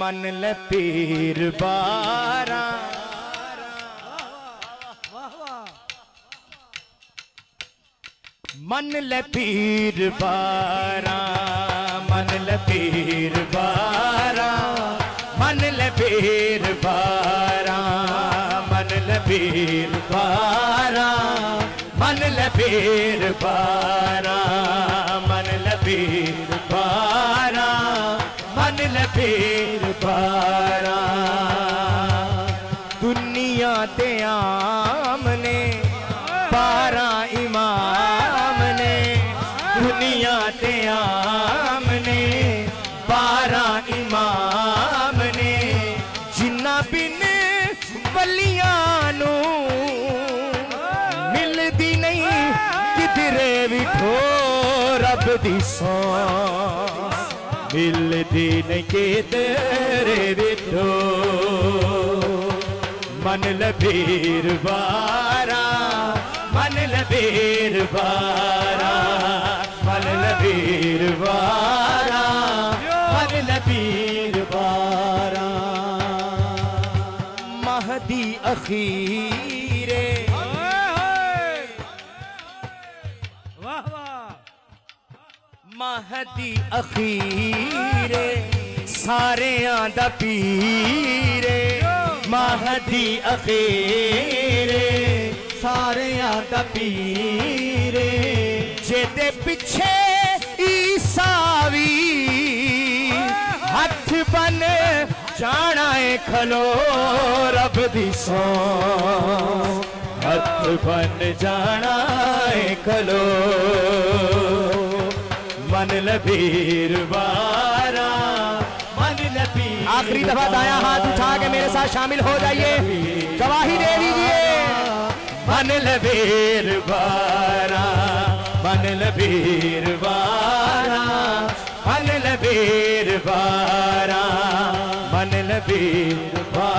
मन ले पीर बारा। मन ले पीर बारा, मन ले पीर बारा। मन ले पीर बारा, मन ले पीर बारा। मन ले पीर बारा। मन ले पीर बारा। दुनिया ते आमने, बारा इमाम ने दुनिया ते आमने, बारा इमाम ने जिन्ना बिन बलियाँ नू मिलदी नहीं, किधरे विठो रब दी सौ। मिलदी नहीं किधरे विठो। मन लबीर बारा, मन लबीर बारा, मन लबीर बारा, मन लबीर बारा। महदी अखीरे। ਮਹਦੀ ਅਖੀਰੇ, ਸਾਰਿਆਂ ਦਾ ਪੀਰੇ। ਮਹਦੀ ਅਖੀਰੇ, ਸਾਰਿਆਂ ਦਾ ਪੀਰੇ। ਜਿਹਦੇ ਪਿੱਛੇ ਈਸਾ ਵੀ ਹੱਥ ਬਨ ਜਾਣਾ ਏ ਖਲੋ ਰੱਬ ਦੀ ਸੌ। ਹੱਥ ਬਨ ਜਾਣਾ ਏ ਖਲੋ मन लबीर बारा मन लबीर आखिरी दफ़ा दाया हाथ उठा के मेरे साथ शामिल हो जाइए। गवाही दे दीजिए। मन लबीर बारा मन लबीर बारा मन लबीर बारा मन लबीर बारा मन लबीर बारा